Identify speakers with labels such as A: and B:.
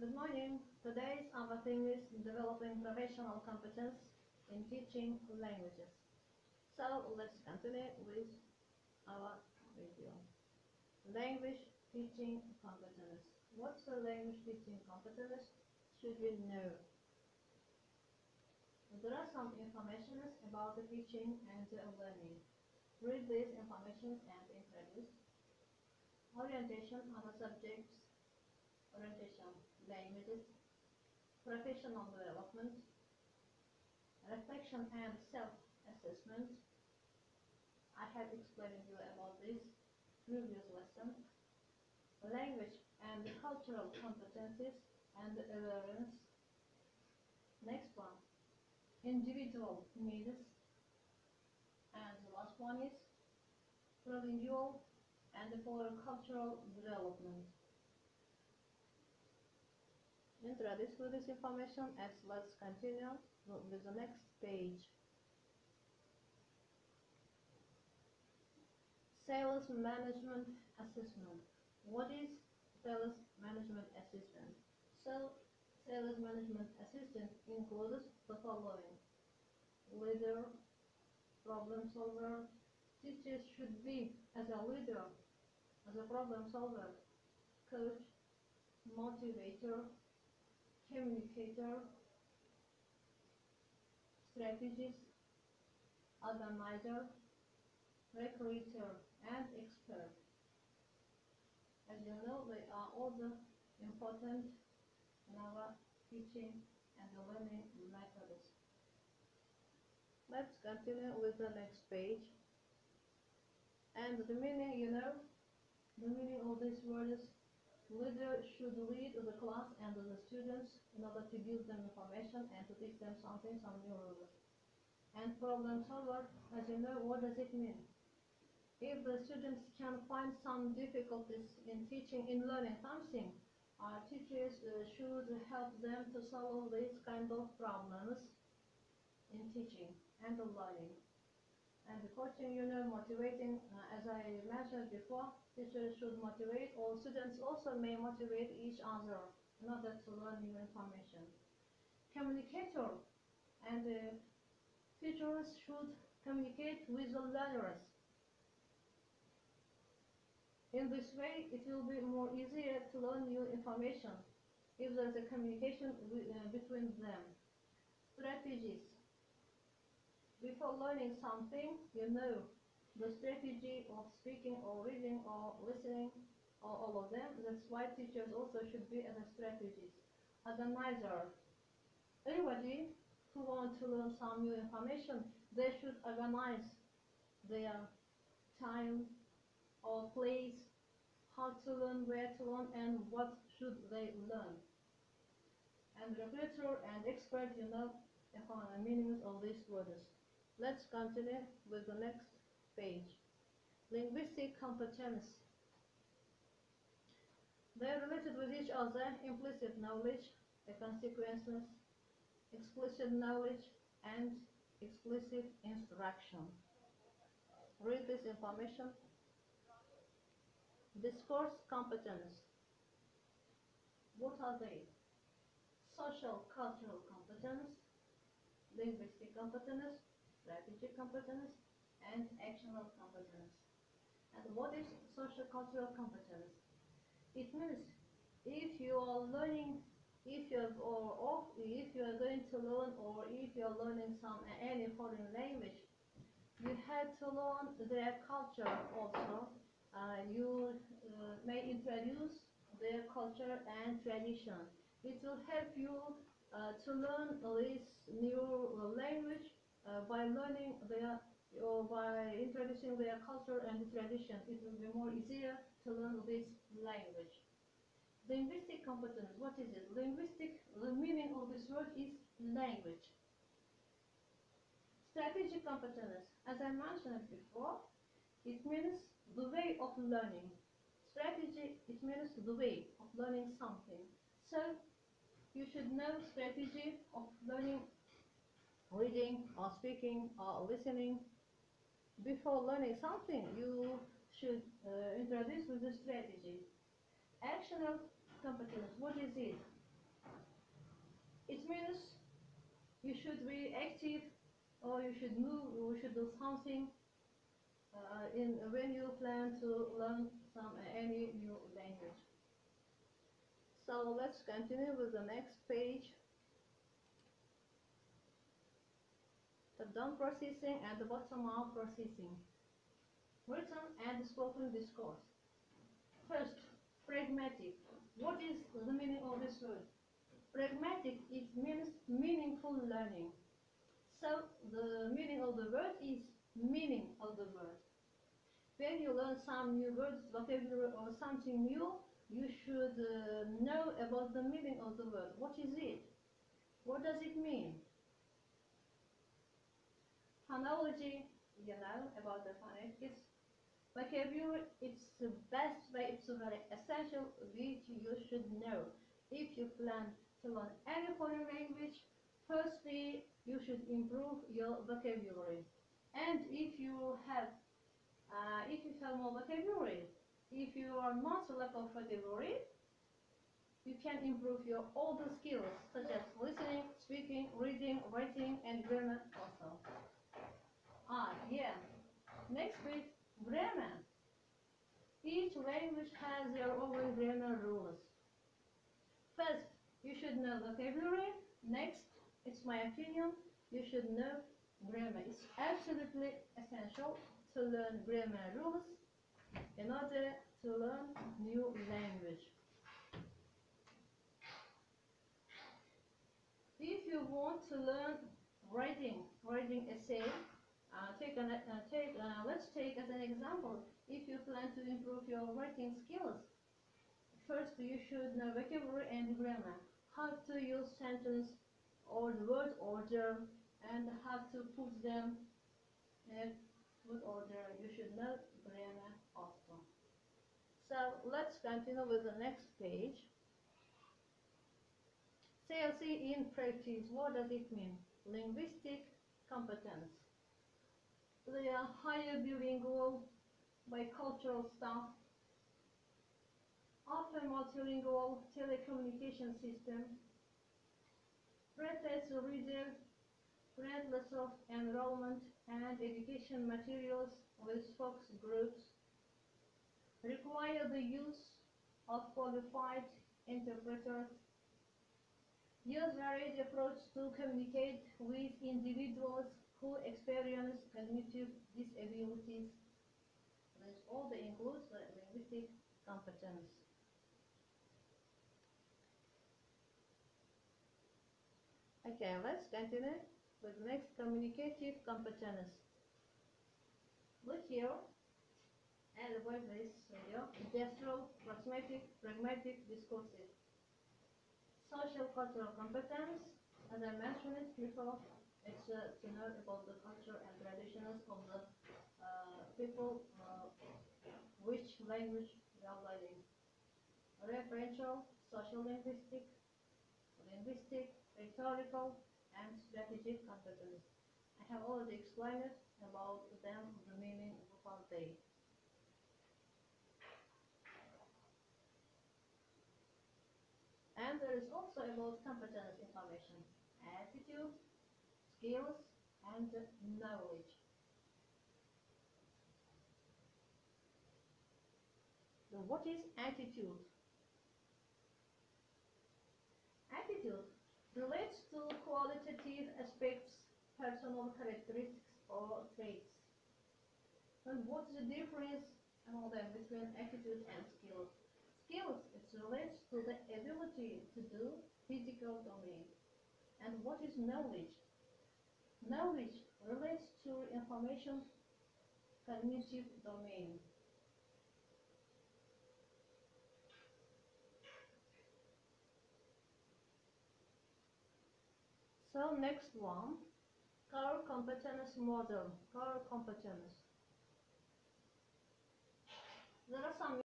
A: Good morning. Today's our theme is developing professional competence in teaching languages. So let's continue with our video. Language teaching competence. What's a language teaching competence? Should you know? There are some informations about the teaching and the learning. Read these informations and introduce. Orientation on the subjects. Orientation languages. Professional development. Reflection and self-assessment. I have explained to you about this previous lesson. Language and cultural competencies and awareness. Next one, individual needs. And the last one is provincial and for cultural development. Introduce with this information as let's continue with the next page. Sales management assessment. What is sales management assistant? So, sales management assistant includes the following. Leader, problem solver, teachers should be as a leader, as a problem solver, coach, motivator, communicator, strategist, organizer, recruiter, and expert. As you know, they are all the important in our teaching and learning methods. Let's continue with the next page. And the meaning, you know, the meaning of these words, leader should lead the class and the students in order to give them information and to teach them something, some new rules. And problem solver, as you know, what does it mean? if the students can find some difficulties in teaching, in learning something, uh, teachers uh, should help them to solve these kind of problems in teaching and learning. And the coaching, you know, motivating, uh, as I mentioned before, teachers should motivate, or students also may motivate each other in order to learn new information. Communicator, and uh, teachers should communicate with the learners in this way, it will be more easier to learn new information if there is a communication uh, between them. Strategies. Before learning something, you know the strategy of speaking or reading or listening or all of them. That's why teachers also should be as a strategist. Organizer. Everybody who wants to learn some new information, they should organize their time or place, how to learn, where to learn, and what should they learn. And recruiter and expert, you know the meanings of these words. Let's continue with the next page. Linguistic competence. They are related with each other, implicit knowledge, the consequences, explicit knowledge, and explicit instruction. Read this information Discourse competence. What are they? Social cultural competence, linguistic competence, strategic competence, and actional competence. And what is social cultural competence? It means if you are learning, if you are or, if you are going to learn or if you are learning some any foreign language, you have to learn their culture also uh, you uh, may introduce their culture and tradition. It will help you uh, to learn this new language Uh, by learning their or by introducing their culture and tradition. It will be more easier to learn this language. Linguistic competence, what is it? Linguistic, the meaning of this word is language. Strategic competence, as I mentioned before, it means the way of learning. Strategy, it means the way of learning something. So, you should know strategy of learning reading or speaking or listening. Before learning something, you should uh, introduce with the strategy. Actional competence, what is it? It means you should be active or you should move or you should do something uh, in when you plan to learn some any new language. So let's continue with the next page. Top down processing and the bottom up processing. Written and spoken discourse. First, pragmatic. What is the meaning of this word? Pragmatic, it means meaningful learning. So the meaning of the word is meaning of the word. When you learn some new words, vocabulary or something new, you should uh, know about the meaning of the word. What is it? What does it mean? Phonology, you know about the phonetics. Vocabulary, it's the best way, it's a very essential which you should know. If you plan to learn any foreign language, firstly, you should improve your vocabulary. And if you have, uh, if you have more vocabulary, if you are not lack of vocabulary, you can improve your other skills such as listening, speaking, reading, writing, and grammar also. Ah, yeah. Next week, grammar. Each language has their own grammar rules. First, you should know vocabulary. Next, it's my opinion, you should know grammar. It's absolutely essential to learn grammar rules in order to learn new language. If you want to learn writing, writing essay, uh, take an, uh, take, uh, let's take as an example, if you plan to improve your writing skills, first you should know vocabulary and grammar, how to use sentence or the word order, and how to put them in good order. You should know grammar also. So let's continue with the next page. CLC in practice, what does it mean? Linguistic competence. They are hire bilingual, bicultural staff, often multilingual telecommunication system, pretest reader, regardless of enrollment and education materials with focus groups, require the use of qualified interpreters, use varied approach to communicate with individuals who experience cognitive disabilities. This all that includes the linguistic competence. Okay, let's continue with next communicative competence. Look here and avoid this video. Gestural, pragmatic, pragmatic discourses. Social cultural competence, as I mentioned before, uh, to know about the culture and traditions of the uh, people uh, which language they are learning. Referential, social linguistic, linguistic, rhetorical, and strategic competence. I have already explained about them, the meaning of they. And there is also about competence information, skills, and knowledge. So what is attitude? Attitude relates to qualitative aspects, personal characteristics or traits. And what's the difference among them between attitude and skills? Skills, it relates to the ability to do physical domain. And what is knowledge? Knowledge relates to information cognitive domain. So next one, core competence model, core competence. There are some